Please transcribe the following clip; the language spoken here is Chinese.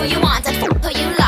who you want, I'd who you love.